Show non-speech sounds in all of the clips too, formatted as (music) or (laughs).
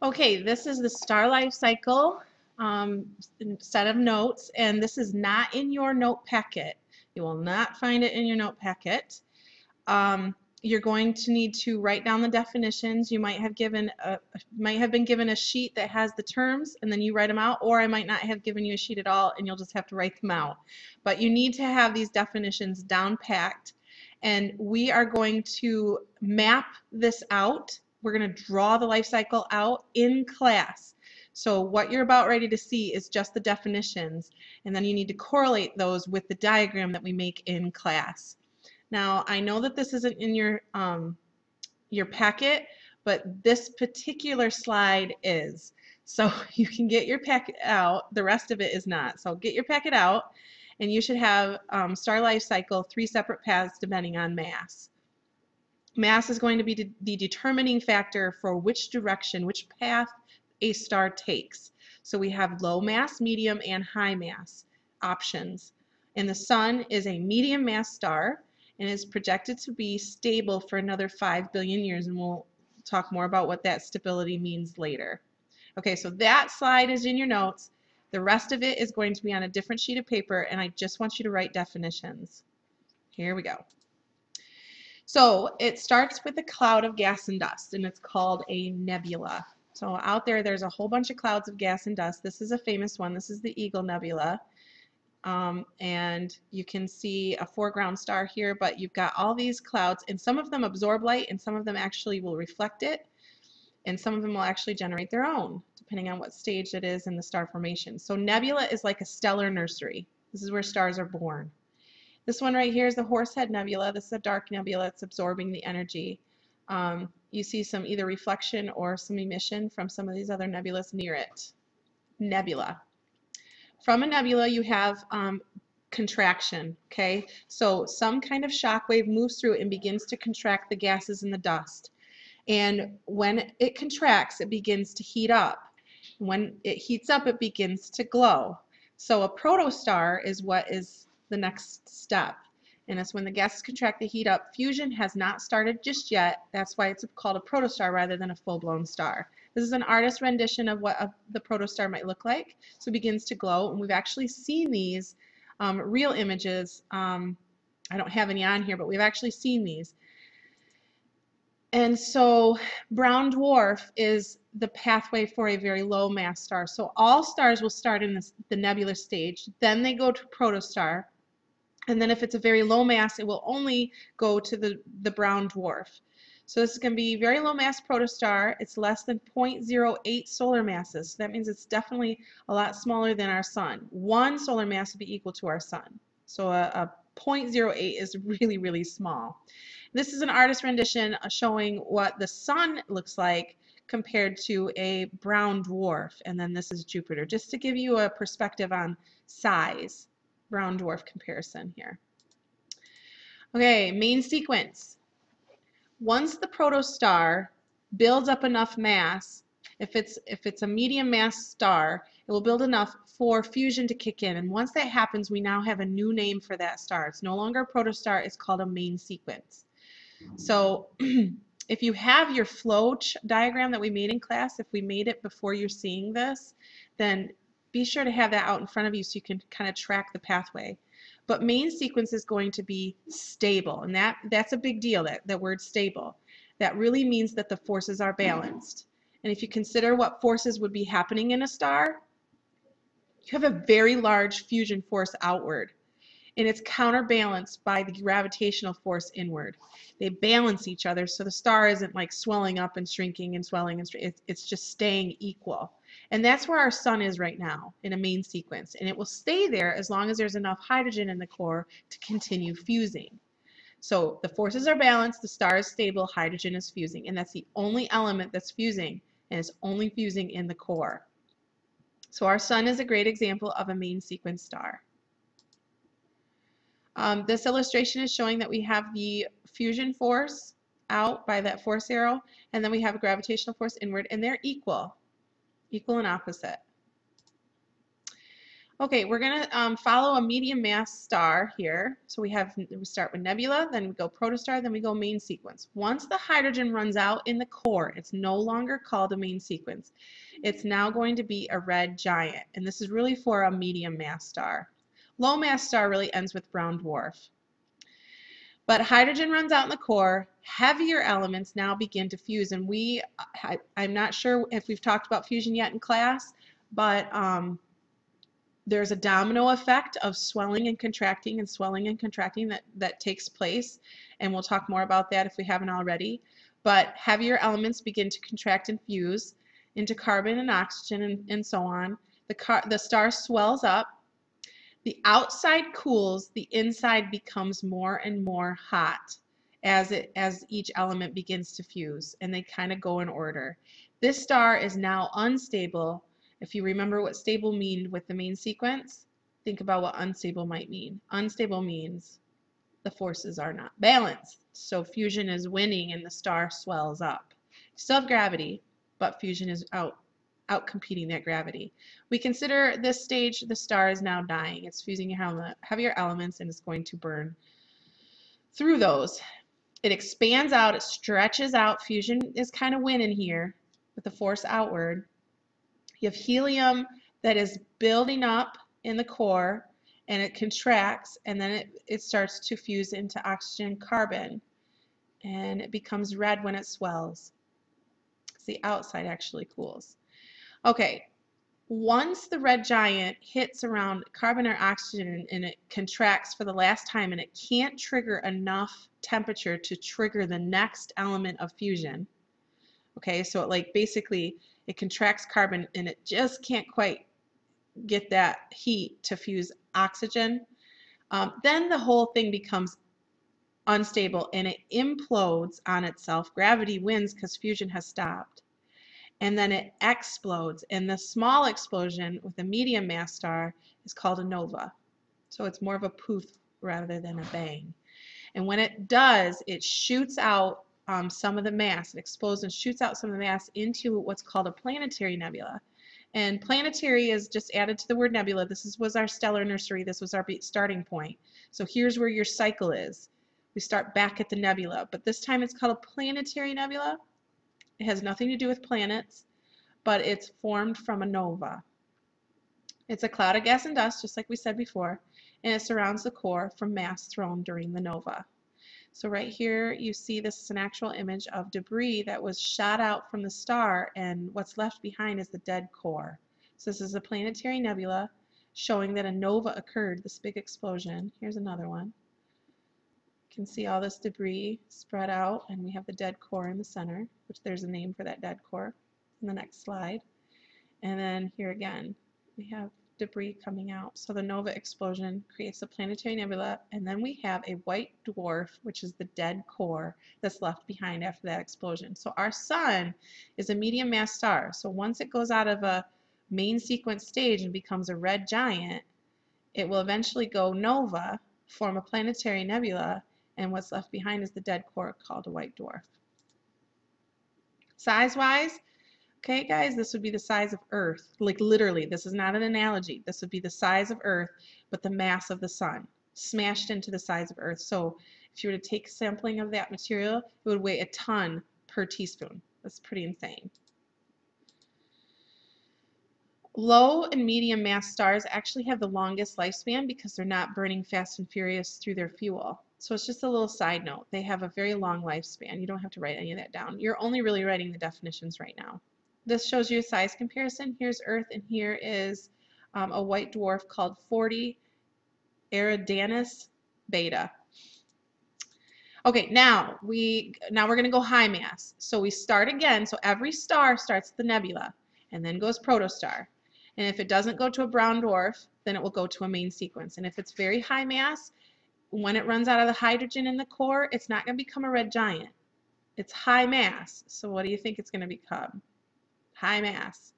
Okay, this is the star life cycle um, set of notes, and this is not in your note packet. You will not find it in your note packet. Um, you're going to need to write down the definitions. You might have given a, might have been given a sheet that has the terms and then you write them out or I might not have given you a sheet at all and you'll just have to write them out. But you need to have these definitions down packed and we are going to map this out. We're going to draw the life cycle out in class. So what you're about ready to see is just the definitions and then you need to correlate those with the diagram that we make in class. Now I know that this isn't in your um, your packet, but this particular slide is. So (laughs) you can get your packet out. The rest of it is not. So get your packet out, and you should have um, star life cycle three separate paths depending on mass. Mass is going to be de the determining factor for which direction, which path a star takes. So we have low mass, medium, and high mass options. And the sun is a medium mass star and is projected to be stable for another 5 billion years and we'll talk more about what that stability means later. Okay, so that slide is in your notes. The rest of it is going to be on a different sheet of paper and I just want you to write definitions. Here we go. So it starts with a cloud of gas and dust and it's called a nebula. So out there there's a whole bunch of clouds of gas and dust. This is a famous one. This is the Eagle Nebula. Um, and you can see a foreground star here, but you've got all these clouds, and some of them absorb light, and some of them actually will reflect it, and some of them will actually generate their own, depending on what stage it is in the star formation. So nebula is like a stellar nursery. This is where stars are born. This one right here is the Horsehead Nebula. This is a dark nebula. It's absorbing the energy. Um, you see some either reflection or some emission from some of these other nebulas near it. Nebula. From a nebula, you have um, contraction, okay? So some kind of shock wave moves through and begins to contract the gases in the dust. And when it contracts, it begins to heat up. When it heats up, it begins to glow. So a protostar is what is the next step. And it's when the gases contract, they heat up. Fusion has not started just yet. That's why it's called a protostar rather than a full-blown star. This is an artist rendition of what a, the protostar might look like. So it begins to glow, and we've actually seen these um, real images. Um, I don't have any on here, but we've actually seen these. And so brown dwarf is the pathway for a very low mass star. So all stars will start in this, the nebulous stage, then they go to protostar, and then if it's a very low mass, it will only go to the, the brown dwarf. So this is going to be very low mass protostar. It's less than 0.08 solar masses. So that means it's definitely a lot smaller than our sun. One solar mass would be equal to our sun. So a, a 0.08 is really, really small. This is an artist rendition uh, showing what the sun looks like compared to a brown dwarf. And then this is Jupiter, just to give you a perspective on size, brown dwarf comparison here. Okay, main sequence once the protostar builds up enough mass, if it's if it's a medium mass star, it will build enough for fusion to kick in. And once that happens, we now have a new name for that star. It's no longer a protostar, it's called a main sequence. So (clears throat) if you have your flow diagram that we made in class, if we made it before you're seeing this, then be sure to have that out in front of you so you can kind of track the pathway. But main sequence is going to be stable, and that, that's a big deal, that, that word stable. That really means that the forces are balanced. And if you consider what forces would be happening in a star, you have a very large fusion force outward. And it's counterbalanced by the gravitational force inward. They balance each other so the star isn't like swelling up and shrinking and swelling and it's, it's just staying equal. And that's where our sun is right now in a main sequence. And it will stay there as long as there's enough hydrogen in the core to continue fusing. So the forces are balanced, the star is stable, hydrogen is fusing. And that's the only element that's fusing, and it's only fusing in the core. So our sun is a great example of a main sequence star. Um, this illustration is showing that we have the fusion force out by that force arrow, and then we have a gravitational force inward, and they're equal equal and opposite. Okay, we're going to um, follow a medium mass star here. So we have we start with nebula, then we go protostar, then we go main sequence. Once the hydrogen runs out in the core, it's no longer called a main sequence. It's now going to be a red giant, and this is really for a medium mass star. Low mass star really ends with brown dwarf. But hydrogen runs out in the core, heavier elements now begin to fuse, and we, I, am not sure if we've talked about fusion yet in class, but um, there's a domino effect of swelling and contracting and swelling and contracting that, that takes place. And we'll talk more about that if we haven't already. But heavier elements begin to contract and fuse into carbon and oxygen and, and so on. The, car, the star swells up. The outside cools, the inside becomes more and more hot as it as each element begins to fuse and they kind of go in order. This star is now unstable if you remember what stable mean with the main sequence, think about what unstable might mean. Unstable means the forces are not balanced. So fusion is winning and the star swells up. still have gravity, but fusion is out out competing that gravity. We consider this stage the star is now dying. It's fusing heavier elements and it's going to burn through those. It expands out, it stretches out. Fusion is kind of winning here with the force outward. You have helium that is building up in the core and it contracts and then it, it starts to fuse into oxygen carbon and it becomes red when it swells. The outside actually cools. Okay, once the red giant hits around carbon or oxygen and it contracts for the last time and it can't trigger enough temperature to trigger the next element of fusion. Okay, so it like basically it contracts carbon and it just can't quite get that heat to fuse oxygen. Um, then the whole thing becomes unstable and it implodes on itself. Gravity wins because fusion has stopped. And then it explodes. And the small explosion with a medium mass star is called a nova. So it's more of a poof rather than a bang. And when it does, it shoots out um, some of the mass. It explodes and shoots out some of the mass into what's called a planetary nebula. And planetary is just added to the word nebula. This is, was our stellar nursery. This was our starting point. So here's where your cycle is. We start back at the nebula, but this time it's called a planetary nebula. It has nothing to do with planets, but it's formed from a nova. It's a cloud of gas and dust, just like we said before, and it surrounds the core from mass thrown during the nova. So right here you see this is an actual image of debris that was shot out from the star and what's left behind is the dead core. So this is a planetary nebula showing that a nova occurred, this big explosion. Here's another one. Can see all this debris spread out and we have the dead core in the center, which there's a name for that dead core in the next slide. And then here again, we have debris coming out. So the nova explosion creates a planetary nebula, and then we have a white dwarf, which is the dead core that's left behind after that explosion. So our sun is a medium mass star. So once it goes out of a main sequence stage and becomes a red giant, it will eventually go nova, form a planetary nebula, and what's left behind is the dead core called a white dwarf. Size-wise, Okay, guys, this would be the size of Earth. Like literally, this is not an analogy. This would be the size of Earth, but the mass of the sun smashed into the size of Earth. So if you were to take sampling of that material, it would weigh a ton per teaspoon. That's pretty insane. Low and medium mass stars actually have the longest lifespan because they're not burning fast and furious through their fuel. So it's just a little side note. They have a very long lifespan. You don't have to write any of that down. You're only really writing the definitions right now. This shows you a size comparison. Here's Earth and here is um, a white dwarf called 40 Eridanus beta. Okay, now we now we're going to go high mass. So we start again. So every star starts the nebula and then goes protostar. And if it doesn't go to a brown dwarf, then it will go to a main sequence. And if it's very high mass, when it runs out of the hydrogen in the core, it's not going to become a red giant. It's high mass. So what do you think it's going to become? high mass,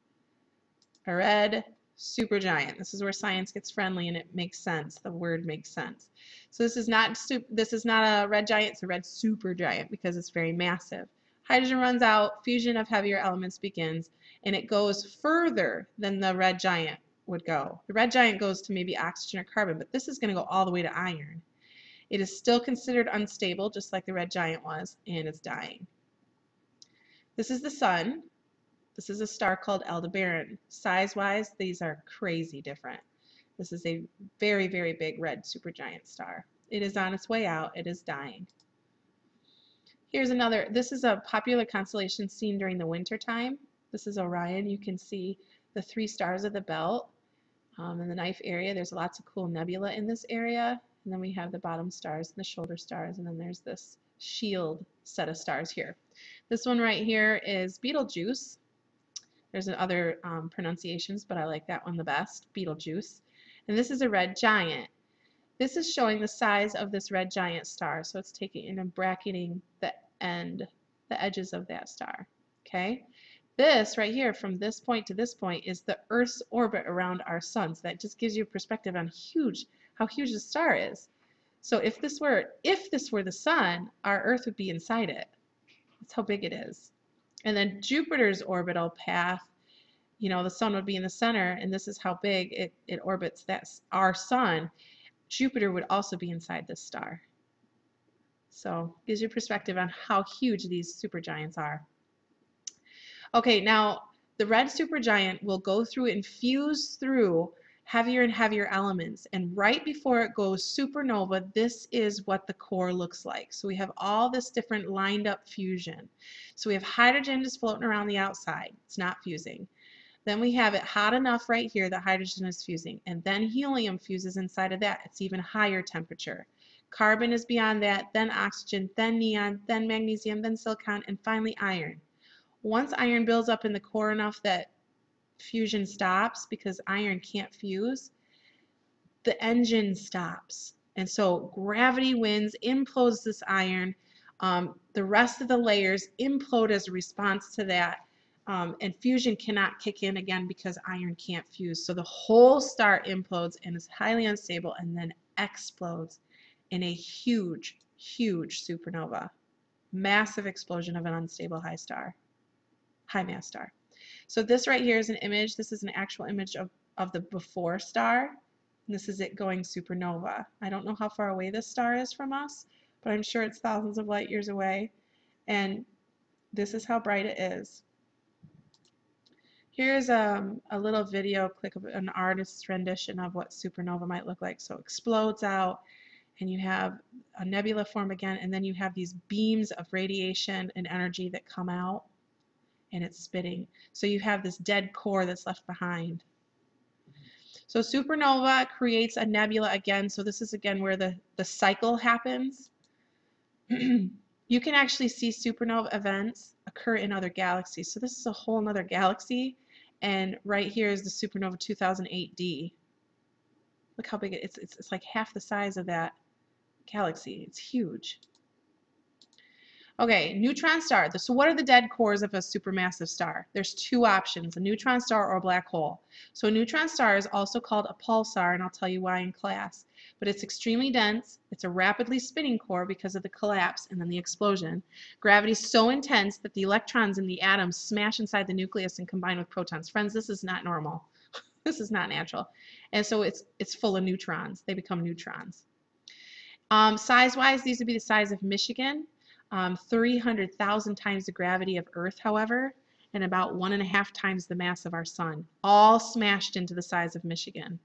a red supergiant. This is where science gets friendly and it makes sense. The word makes sense. So this is not this is not a red giant, it's a red supergiant because it's very massive. Hydrogen runs out, fusion of heavier elements begins, and it goes further than the red giant would go. The red giant goes to maybe oxygen or carbon, but this is going to go all the way to iron. It is still considered unstable, just like the red giant was, and it's dying. This is the sun. This is a star called Aldebaran. Size-wise, these are crazy different. This is a very, very big red supergiant star. It is on its way out. It is dying. Here's another. This is a popular constellation seen during the winter time. This is Orion. You can see the three stars of the belt um, in the knife area. There's lots of cool nebula in this area. And then we have the bottom stars and the shoulder stars. And then there's this shield set of stars here. This one right here is Betelgeuse. There's other um, pronunciations, but I like that one the best, Betelgeuse. And this is a red giant. This is showing the size of this red giant star. So it's taking in and bracketing the end, the edges of that star. Okay. This right here, from this point to this point, is the Earth's orbit around our sun. So that just gives you a perspective on huge, how huge the star is. So if this were, if this were the sun, our Earth would be inside it. That's how big it is. And then Jupiter's orbital path, you know, the sun would be in the center, and this is how big it, it orbits that's our sun. Jupiter would also be inside this star. So gives you perspective on how huge these supergiants are. Okay, now the red supergiant will go through and fuse through heavier and heavier elements. And right before it goes supernova, this is what the core looks like. So we have all this different lined up fusion. So we have hydrogen just floating around the outside. It's not fusing. Then we have it hot enough right here that hydrogen is fusing. And then helium fuses inside of that. It's even higher temperature. Carbon is beyond that, then oxygen, then neon, then magnesium, then silicon, and finally iron. Once iron builds up in the core enough that fusion stops because iron can't fuse, the engine stops. And so gravity wins, implodes this iron. Um, the rest of the layers implode as a response to that. Um, and fusion cannot kick in again because iron can't fuse. So the whole star implodes and is highly unstable and then explodes in a huge, huge supernova. Massive explosion of an unstable high star high mass star. So this right here is an image. This is an actual image of, of the before star. And this is it going supernova. I don't know how far away this star is from us, but I'm sure it's thousands of light years away. And this is how bright it is. Here's um, a little video clip of an artist's rendition of what supernova might look like. So it explodes out, and you have a nebula form again, and then you have these beams of radiation and energy that come out and it's spitting. So you have this dead core that's left behind. So supernova creates a nebula again. So this is again where the, the cycle happens. (clears throat) you can actually see supernova events occur in other galaxies. So this is a whole other galaxy. And right here is the supernova 2008D. Look how big it is. It's, it's like half the size of that galaxy. It's huge. Okay, neutron star. So what are the dead cores of a supermassive star? There's two options, a neutron star or a black hole. So a neutron star is also called a pulsar, and I'll tell you why in class. But it's extremely dense. It's a rapidly spinning core because of the collapse and then the explosion. Gravity is so intense that the electrons in the atoms smash inside the nucleus and combine with protons. Friends, this is not normal. (laughs) this is not natural. And so it's, it's full of neutrons. They become neutrons. Um, Size-wise, these would be the size of Michigan um, 300,000 times the gravity of Earth, however, and about one and a half times the mass of our sun, all smashed into the size of Michigan.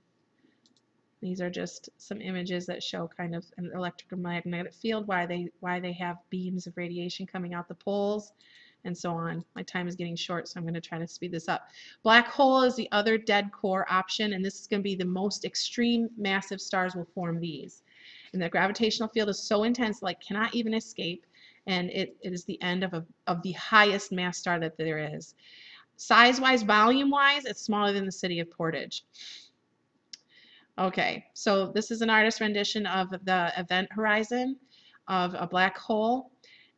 These are just some images that show kind of an electromagnetic field, why they why they have beams of radiation coming out the poles, and so on. My time is getting short, so I'm going to try to speed this up. Black hole is the other dead core option, and this is going to be the most extreme massive stars will form these. And the gravitational field is so intense, like cannot even escape and it, it is the end of, a, of the highest mass star that there is. Size-wise, volume-wise, it's smaller than the city of Portage. Okay, so this is an artist rendition of the event horizon of a black hole.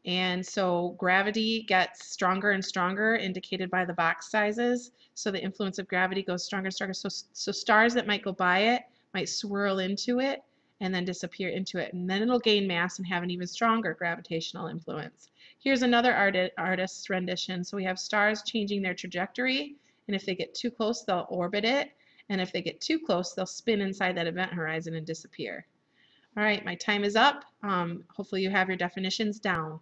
And so gravity gets stronger and stronger, indicated by the box sizes. So the influence of gravity goes stronger and stronger. So, so stars that might go by it might swirl into it and then disappear into it. And then it'll gain mass and have an even stronger gravitational influence. Here's another arti artist's rendition. So we have stars changing their trajectory, and if they get too close, they'll orbit it, And if they get too close, they'll spin inside that event horizon and disappear. All right, my time is up. Um, hopefully you have your definitions down.